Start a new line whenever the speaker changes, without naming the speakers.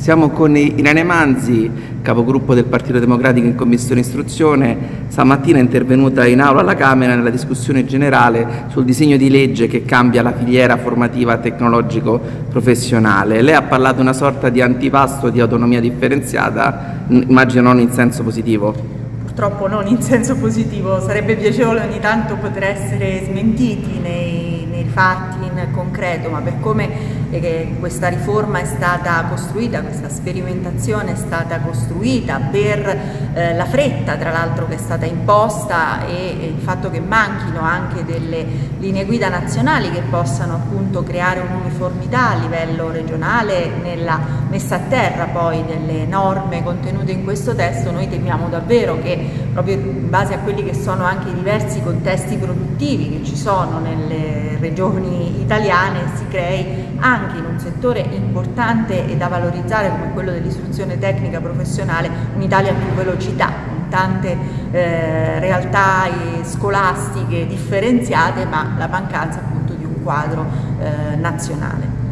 Siamo con Irene Manzi, capogruppo del Partito Democratico in Commissione Istruzione. Stamattina è intervenuta in aula alla Camera nella discussione generale sul disegno di legge che cambia la filiera formativa tecnologico-professionale. Lei ha parlato di una sorta di antipasto di autonomia differenziata, immagino non in senso positivo.
Purtroppo non in senso positivo, sarebbe piacevole ogni tanto poter essere smentiti nei, nei fatti in concreto, ma per come che questa riforma è stata costruita, questa sperimentazione è stata costruita per eh, la fretta tra l'altro che è stata imposta e, e, il fatto che manchino anche delle linee guida nazionali che possano appunto creare un'uniformità a livello regionale nella messa a terra poi delle norme contenute in questo testo, noi temiamo davvero che proprio in base a quelli che sono anche i diversi contesti produttivi che ci sono nelle regioni italiane si crei anche in un settore importante e da valorizzare come quello dell'istruzione tecnica professionale un'Italia più velocità, con tante eh, realtà scolastiche differenziate ma la mancanza appunto di un quadro eh, nazionale.